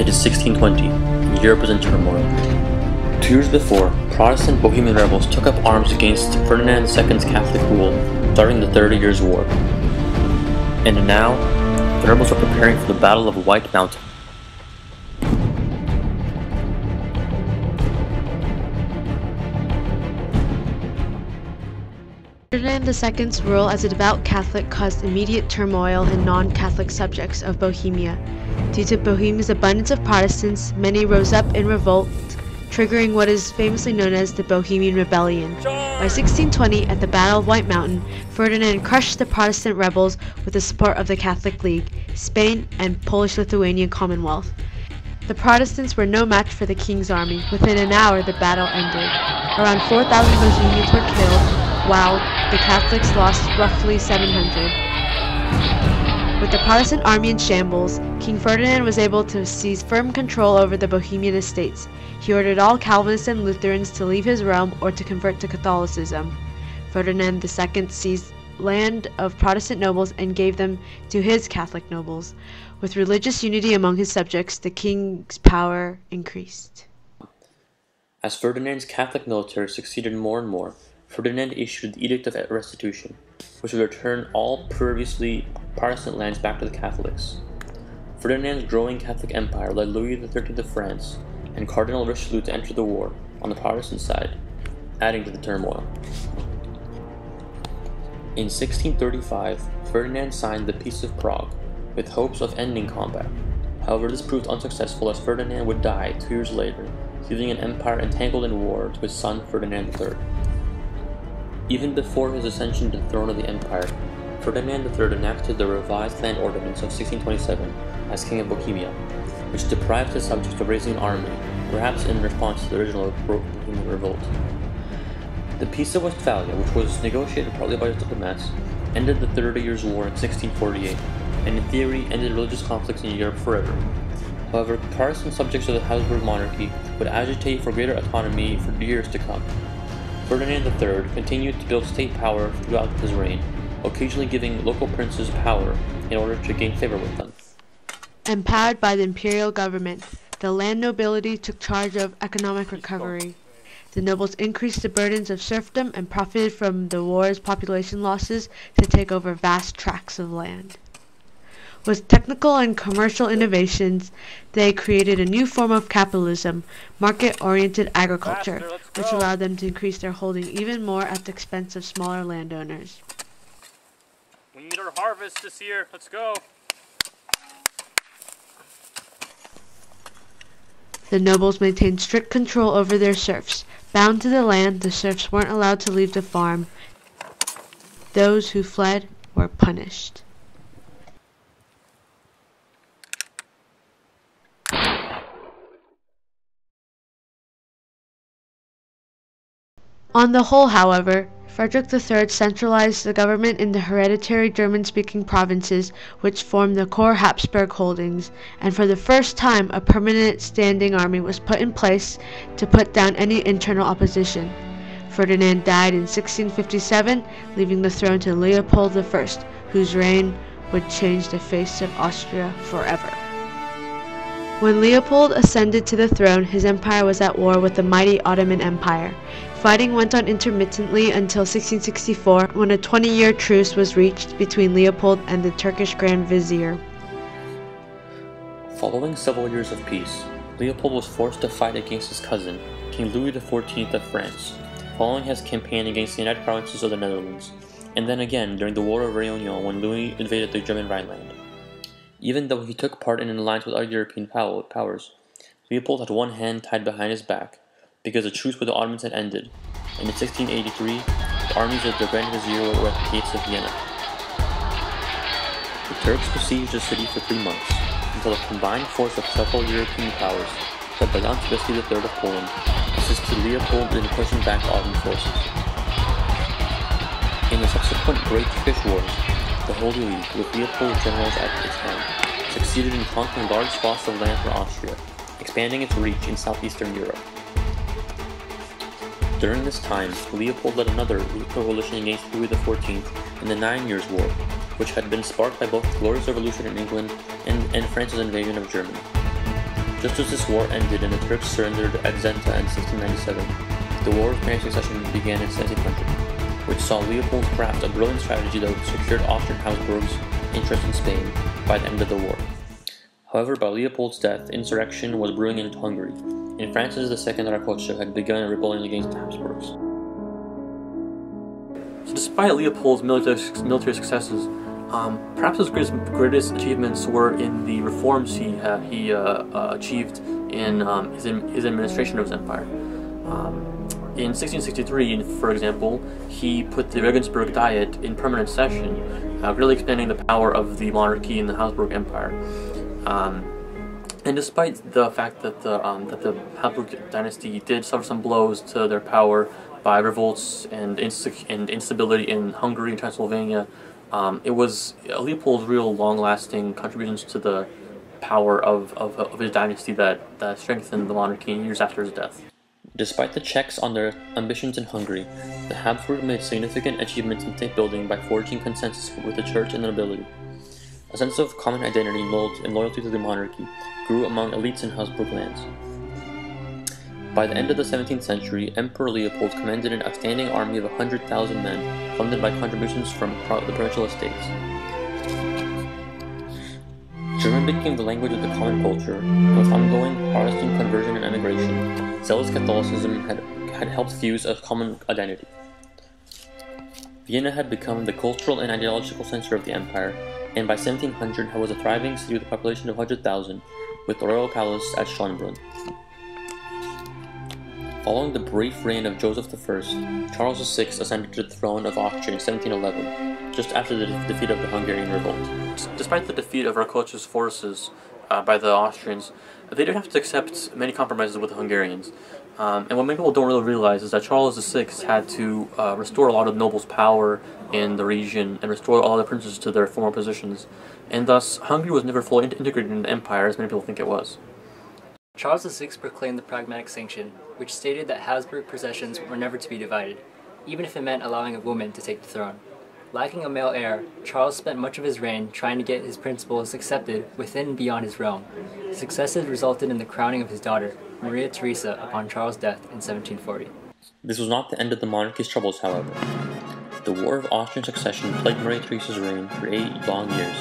It is 1620, and Europe is in turmoil. Two years before, Protestant Bohemian rebels took up arms against Ferdinand II's Catholic rule, starting the Thirty Years' War. And now, the rebels are preparing for the Battle of White Mountain. Ferdinand II's rule as a devout Catholic caused immediate turmoil in non-Catholic subjects of Bohemia. Due to Bohemia's abundance of Protestants, many rose up in revolt, triggering what is famously known as the Bohemian Rebellion. By 1620, at the Battle of White Mountain, Ferdinand crushed the Protestant rebels with the support of the Catholic League, Spain, and Polish-Lithuanian Commonwealth. The Protestants were no match for the king's army. Within an hour, the battle ended. Around 4,000 Bohemians were killed, while the Catholics lost roughly 700. With the Protestant army in shambles, King Ferdinand was able to seize firm control over the Bohemian estates. He ordered all Calvinists and Lutherans to leave his realm or to convert to Catholicism. Ferdinand II seized land of Protestant nobles and gave them to his Catholic nobles. With religious unity among his subjects, the king's power increased. As Ferdinand's Catholic military succeeded more and more, Ferdinand issued the Edict of Restitution, which would return all previously Protestant lands back to the Catholics. Ferdinand's growing Catholic empire led Louis XIII of France and Cardinal Richelieu to enter the war on the Protestant side, adding to the turmoil. In 1635, Ferdinand signed the Peace of Prague, with hopes of ending combat. However, this proved unsuccessful as Ferdinand would die two years later, leaving an empire entangled in war to his son Ferdinand III. Even before his ascension to the throne of the empire, Ferdinand III enacted the revised land ordinance of 1627 as King of Bohemia, which deprived his subjects of raising an army, perhaps in response to the original Bohemian revolt. The Peace of Westphalia, which was negotiated partly by the diplomats, ended the Thirty Years' War in 1648, and in theory ended religious conflicts in Europe forever. However, Protestant subjects of the Habsburg monarchy would agitate for greater autonomy for years to come. Ferdinand III continued to build state power throughout his reign, occasionally giving local princes power in order to gain favor with them. Empowered by the imperial government, the land nobility took charge of economic recovery. The nobles increased the burdens of serfdom and profited from the war's population losses to take over vast tracts of land. With technical and commercial innovations, they created a new form of capitalism, market-oriented agriculture, which allowed them to increase their holding even more at the expense of smaller landowners. We need our harvest this year. Let's go. The nobles maintained strict control over their serfs. Bound to the land, the serfs weren't allowed to leave the farm. Those who fled were punished. On the whole, however, Frederick III centralized the government in the hereditary German-speaking provinces which formed the core Habsburg holdings, and for the first time a permanent standing army was put in place to put down any internal opposition. Ferdinand died in 1657, leaving the throne to Leopold I, whose reign would change the face of Austria forever. When Leopold ascended to the throne, his empire was at war with the mighty Ottoman Empire. Fighting went on intermittently until 1664 when a 20-year truce was reached between Leopold and the Turkish Grand Vizier. Following several years of peace, Leopold was forced to fight against his cousin, King Louis XIV of France, following his campaign against the United Provinces of the Netherlands, and then again during the War of Réunion when Louis invaded the German Rhineland. Even though he took part in an alliance with other European powers, Leopold had one hand tied behind his back because the truce with the Ottomans had ended, and in 1683, the armies of the Grand Vizier were at the gates of Vienna. The Turks besieged the city for three months, until a combined force of several European powers, led by Jan III of Poland, assisted Leopold in pushing back Ottoman forces. In the subsequent Great Turkish Wars, the Holy League, with Leopold's generals at its head, succeeded in conquering large swaths of land for Austria, expanding its reach in southeastern Europe. During this time, Leopold led another coalition against Louis XIV in the Nine Years' War, which had been sparked by both the Glorious Revolution in England and, and France's invasion of Germany. Just as this war ended and the Turks surrendered at Zenta in 1697, the War of Spanish Succession began in 1700, which saw Leopold craft a brilliant strategy that secured Austrian Habsburg's interest in Spain by the end of the war. However, by Leopold's death, insurrection was brewing in Hungary, and Francis II Rákóczi had begun a rebellion against the Habsburgs. So despite Leopold's military, military successes, um, perhaps his greatest, greatest, achievements were in the reforms he, uh, he uh, uh, achieved in um, his, his administration of his empire. Um, in 1663, for example, he put the Regensburg Diet in permanent session, uh, really expanding the power of the monarchy in the Habsburg Empire. Um, and despite the fact that the um, that the Habsburg dynasty did suffer some blows to their power by revolts and, inst- and instability in Hungary and Transylvania, um, it was Leopold's real long-lasting contributions to the power of, of, of his dynasty that, that strengthened the monarchy years after his death. Despite the checks on their ambitions in Hungary, the Habsburg made significant achievements in state building by forging consensus with the church and the nobility. A sense of common identity and loyalty to the monarchy grew among elites in Habsburg lands. By the end of the 17th century, Emperor Leopold commanded an outstanding army of 100,000 men, funded by contributions from the provincial estates. German became the language of the common culture, and with ongoing Protestant conversion and emigration, zealous Catholicism had, had helped fuse a common identity. Vienna had become the cultural and ideological center of the empire, and by 1700 it was a thriving city with a population of 100,000, with the royal palace at Schönbrunn. Following the brief reign of Joseph I, Charles VI ascended to the throne of Austria in 1711, just after the defeat of the Hungarian revolt. Despite the defeat of Rákóczi's forces uh, by the Austrians, they did have to accept many compromises with the Hungarians. Um, and what many people don't really realize is that Charles VI had to uh, restore a lot of nobles' power in the region and restore all the princes to their former positions, and thus Hungary was never fully integrated in the empire as many people think it was. Charles VI proclaimed the Pragmatic Sanction, which stated that Habsburg possessions were never to be divided, even if it meant allowing a woman to take the throne. Lacking a male heir, Charles spent much of his reign trying to get his principles accepted within and beyond his realm. His successes resulted in the crowning of his daughter, Maria Theresa, upon Charles' death in 1740. This was not the end of the monarchy's troubles, however. The War of Austrian Succession plagued Maria Theresa's reign for eight long years,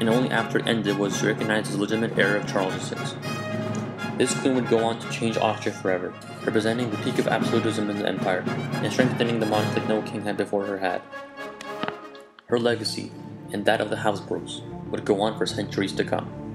and only after it ended was she recognized as the legitimate heir of Charles VI. This queen would go on to change Austria forever, representing the peak of absolutism in the empire, and strengthening the monarchy no king had before her had. Her legacy, and that of the Habsburgs, would go on for centuries to come.